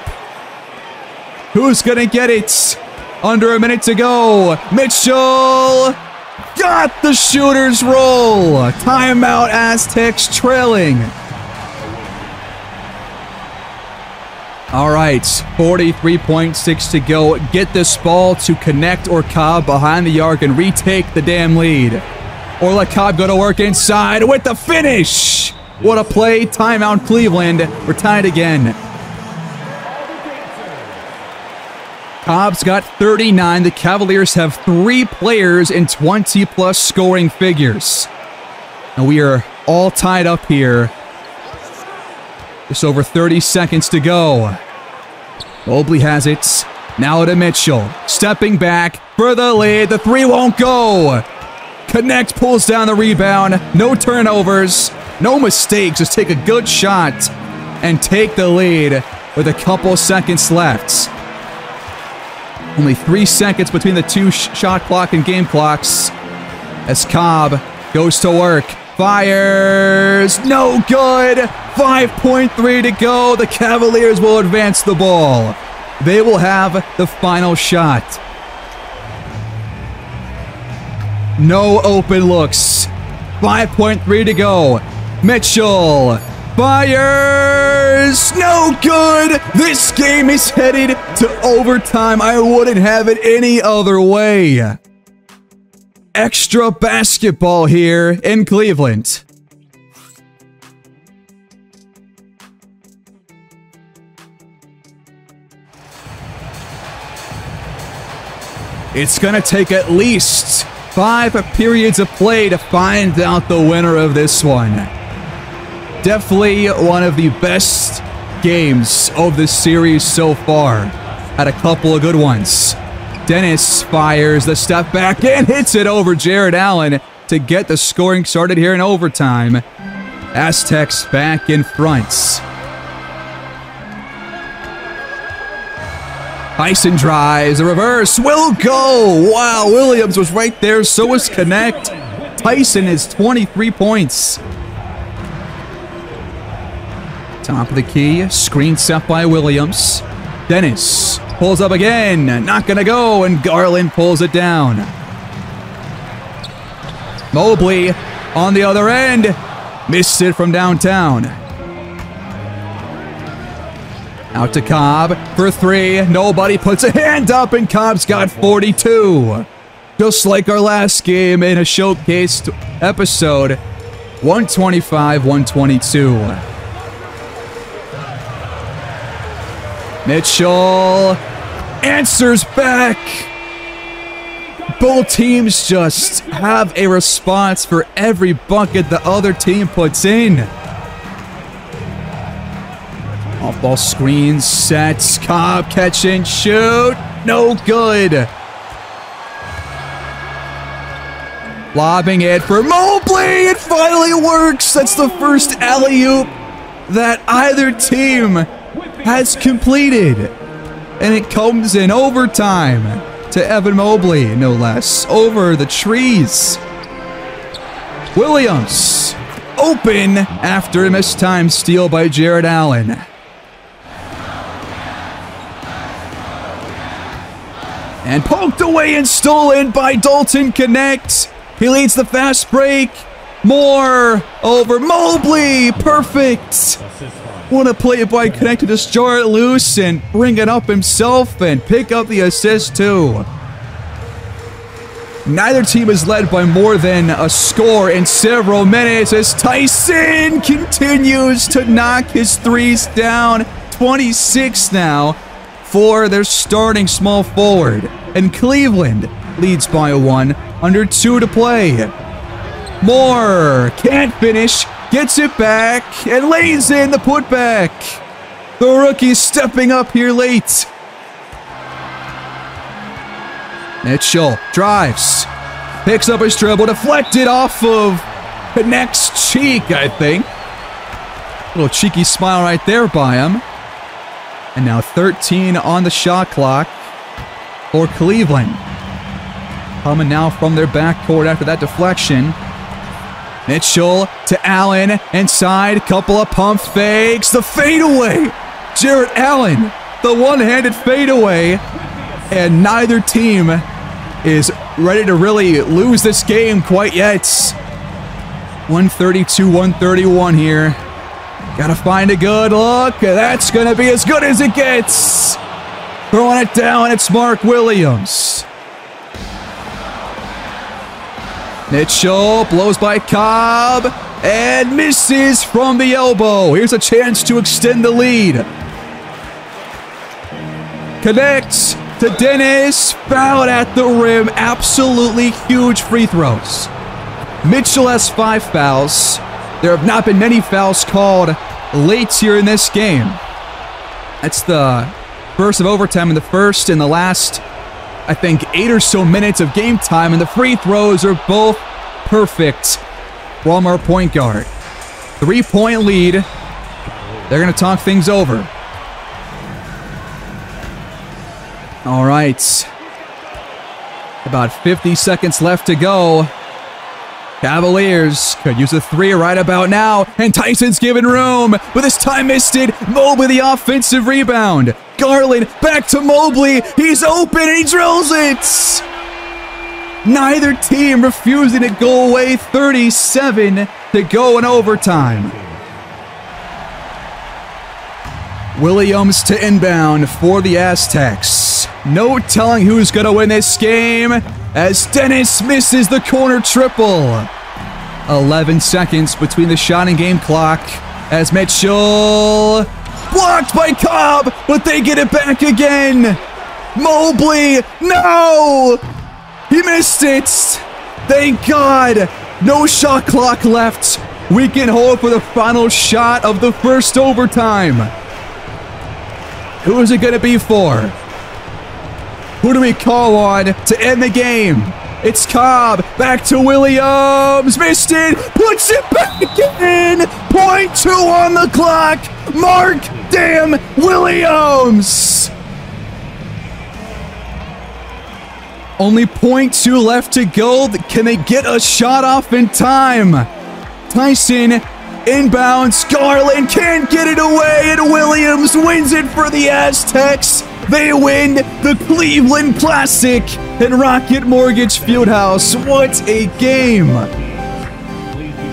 Who's going to get it? Under a minute to go. Mitchell got the shooter's roll. Timeout Aztecs trailing. All right, 43.6 to go. Get this ball to Knecht or Cobb behind the arc and retake the damn lead. Or let Cobb go to work inside with the finish. What a play. Timeout Cleveland. We're tied again. Cobb's got 39. The Cavaliers have three players in 20 plus scoring figures. And we are all tied up here. Just over 30 seconds to go. Mobley has it. Now to Mitchell. Stepping back for the lead. The three won't go. Knecht pulls down the rebound. No turnovers. No mistakes. Just take a good shot and take the lead with a couple seconds left. Only three seconds between the two sh shot clock and game clocks. As Cobb goes to work. Fires. No good. 5.3 to go. The Cavaliers will advance the ball. They will have the final shot. No open looks. 5.3 to go. Mitchell fires. No good. This game is headed to overtime. I wouldn't have it any other way. Extra basketball here in Cleveland. It's going to take at least five periods of play to find out the winner of this one. Definitely one of the best games of this series so far. Had a couple of good ones. Dennis fires the step back and hits it over Jarrett Allen to get the scoring started here in overtime. Aztecs back in front. Tyson drives, a reverse will go. Wow, Williams was right there, so was Knecht. Tyson is 23 points. Top of the key, screen set by Williams. Dennis pulls up again, not gonna go, and Garland pulls it down. Mobley on the other end, missed it from downtown. Out to Cobb for three. Nobody puts a hand up, and Cobb's got 42. Just like our last game in a showcased episode 125 122. Mitchell answers back. Both teams just have a response for every bucket the other team puts in. Off ball screen, sets, Cobb, catch and shoot. No good. Lobbing it for Mobley. It finally works. That's the first alley oop that either team has completed. And it comes in overtime to Evan Mobley, no less, over the trees. Williams open after a missed time steal by Jarrett Allen. And poked away and stolen by Dalton Knecht. He leads the fast break. Moore over Mobley. Perfect. Want to play by Knecht to just jar it loose and bring it up himself and pick up the assist too. Neither team is led by more than a score in several minutes as Tyson continues to knock his threes down. 26 now for their starting small forward. And Cleveland leads by one, under two to play. Moore can't finish, gets it back, and lays in the putback. The rookie stepping up here late. Mitchell drives, picks up his dribble, deflected off of the next cheek, I think. Little cheeky smile right there by him. And now 13 on the shot clock for Cleveland. Coming now from their backcourt after that deflection. Mitchell to Allen, inside, couple of pump fakes, the fadeaway. Jarrett Allen, the one-handed fadeaway, and neither team is ready to really lose this game quite yet. 132-131 here. Gotta find a good look. That's gonna be as good as it gets. Throwing it down, it's Mark Williams. Mitchell blows by Cobb and misses from the elbow. Here's a chance to extend the lead. Connects to Dennis. Fouled at the rim. Absolutely huge free throws. Mitchell has five fouls. There have not been many fouls called late here in this game. That's the first of overtime in the first and the last I think, eight or so minutes of game time, and the free throws are both perfect from our point guard. Three point lead. They're going to talk things over. All right. About 50 seconds left to go. Cavaliers could use a three right about now, and Tyson's given room, but this time missed it. Mobley the offensive rebound. Garland back to Mobley. He's open and he drills it. Neither team refusing to go away 37 to go in overtime. Williams to inbound for the Aztecs. No telling who's going to win this game as Dennis misses the corner triple. 11 seconds between the shot and game clock as Mitchell blocked by Cobb, but they get it back again. Mobley, no! He missed it. Thank God. No shot clock left. We can hold for the final shot of the first overtime. Who is it going to be for? Who do we call on to end the game? It's Cobb. Back to Williams. Missed it. Puts it back in. Point two on the clock. Mark Damn Williams. Only point two left to go. Can they get a shot off in time? Tyson inbounds. Garland can't get it away, and Williams wins it for the Aztecs. They win the Cleveland Classic and Rocket Mortgage Fieldhouse. What a game!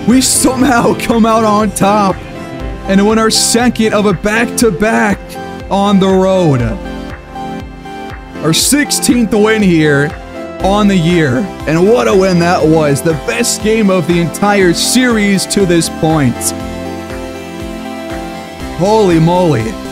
We somehow come out on top and win our second of a back-to-back -back on the road. Our 16th win here on the year. And what a win that was. The best game of the entire series to this point. Holy moly.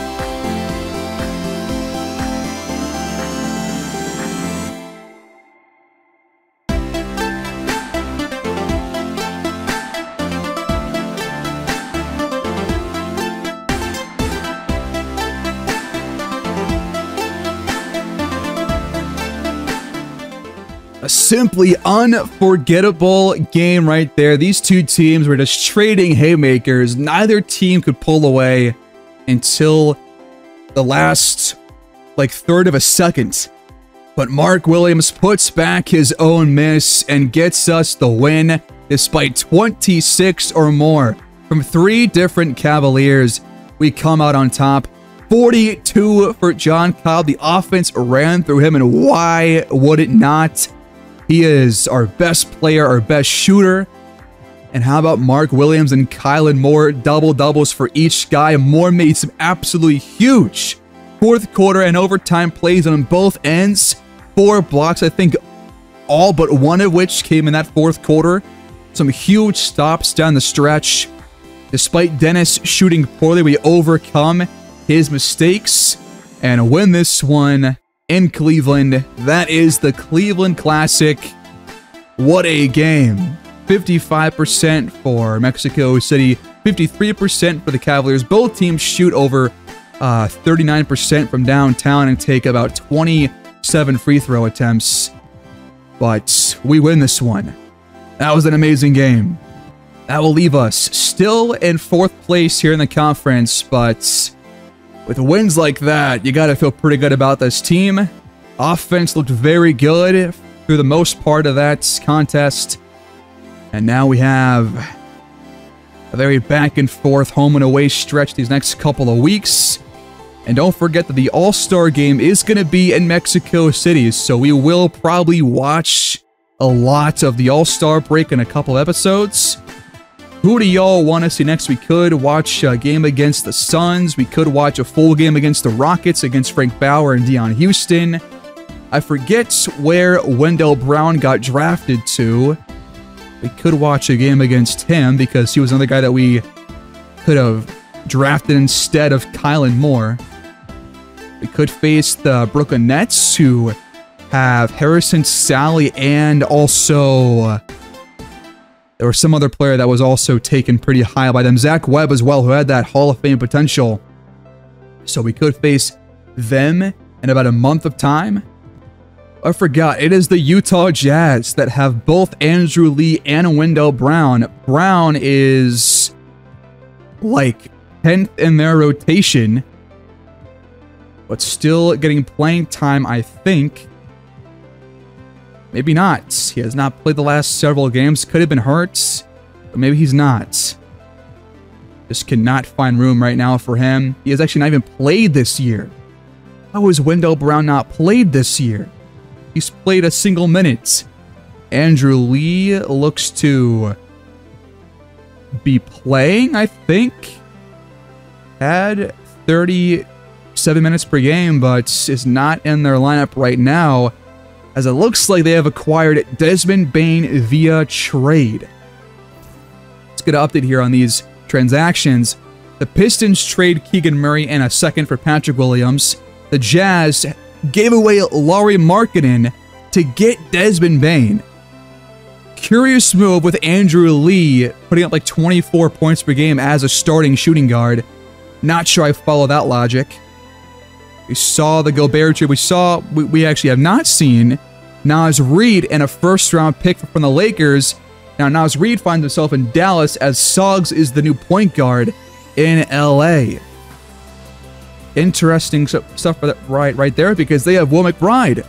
Simply unforgettable game right there. These two teams were just trading haymakers. Neither team could pull away until the last like third of a second. But Mark Williams puts back his own miss and gets us the win despite 26 or more from three different Cavaliers. We come out on top. 42 for John Cobb. The offense ran through him, and why would it not? He is our best player, our best shooter. And how about Mark Williams and Kylan Moore? Double doubles for each guy. Moore made some absolutely huge fourth quarter and overtime plays on both ends. Four blocks, I think all but one of which came in that fourth quarter. Some huge stops down the stretch. Despite Dennis shooting poorly, we overcome his mistakes and win this one in Cleveland. That is the Cleveland Classic. What a game. 55% for Mexico City, 53% for the Cavaliers. Both teams shoot over 39% uh, from downtown and take about 27 free throw attempts. But we win this one. That was an amazing game. That will leave us still in fourth place here in the conference, but with wins like that, you got to feel pretty good about this team. Offense looked very good through the most part of that contest. And now we have a very back and forth home and away stretch these next couple of weeks. And don't forget that the All-Star game is going to be in Mexico City, so we will probably watch a lot of the All-Star break in a couple episodes. Who do y'all want to see next? We could watch a game against the Suns. We could watch a full game against the Rockets against Frank Bauer and Dion Houston. I forget where Wendell Brown got drafted to. We could watch a game against him because he was another guy that we could have drafted instead of Kylan Moore. We could face the Brooklyn Nets, who have Harrison Sally and also was some other player that was also taken pretty high by them. Zach Webb as well, who had that Hall of Fame potential. So we could face them in about a month of time. I forgot, it is the Utah Jazz that have both Andrew Lee and Wendell Brown. Brown is like 10th in their rotation but still getting playing time, I think. Maybe not. He has not played the last several games. Could have been hurt, but maybe he's not. Just cannot find room right now for him. He has actually not even played this year. How has Wendell Brown not played this year? He's played a single minute. Andrew Lee looks to be playing, I think. Had 37 minutes per game, but is not in their lineup right now, as it looks like they have acquired Desmond Bane via trade. Let's get an update here on these transactions. The Pistons trade Keegan Murray and a second for Patrick Williams. The Jazz gave away Lauri Markkanen to get Desmond Bane. Curious move with Andrew Lee putting up like 24 points per game as a starting shooting guard. Not sure I follow that logic. We saw the Gobert trade. We saw, we, we actually have not seen Naz Reid and a first round pick from the Lakers. Now, Naz Reid finds himself in Dallas as Suggs is the new point guard in LA. Interesting stuff for that right, right there because they have Will McBride.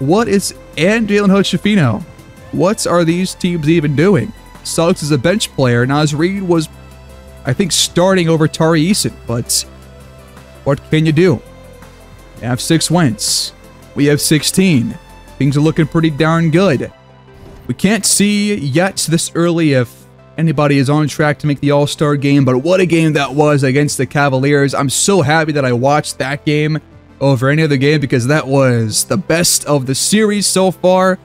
What is, and Jalen Hood What are these teams even doing? Suggs is a bench player. Naz Reid was, I think, starting over Tari Eason, but what can you do? Have six wins. We have 16. Things are looking pretty darn good. We can't see yet this early if anybody is on track to make the All-Star game, but what a game that was against the Cavaliers. I'm so happy that I watched that game over any other game because that was the best of the series so far.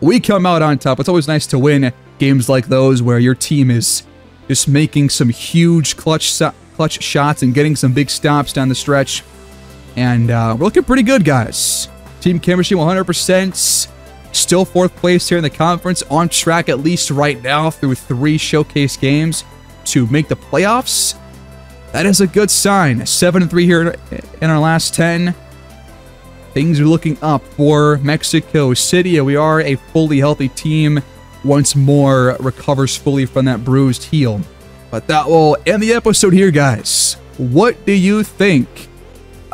We come out on top. It's always nice to win games like those where your team is just making some huge clutch clutch shots and getting some big stops down the stretch. And uh, we're looking pretty good, guys. Team chemistry 100%. Still fourth place here in the conference. On track at least right now through three showcase games to make the playoffs. That is a good sign. 7-3 here in our last 10. Things are looking up for Mexico City. We are a fully healthy team once Moore recovers fully from that bruised heel. But that will end the episode here, guys. What do you think?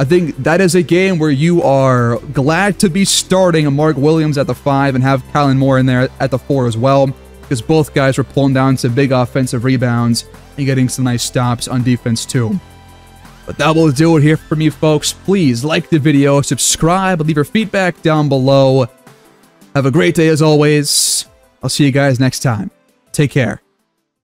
I think that is a game where you are glad to be starting a Mark Williams at the five and have Kylan Moore in there at the four as well, because both guys were pulling down some big offensive rebounds and getting some nice stops on defense too. But that will do it here for me, folks. Please like the video, subscribe, leave your feedback down below. Have a great day as always. I'll see you guys next time. Take care.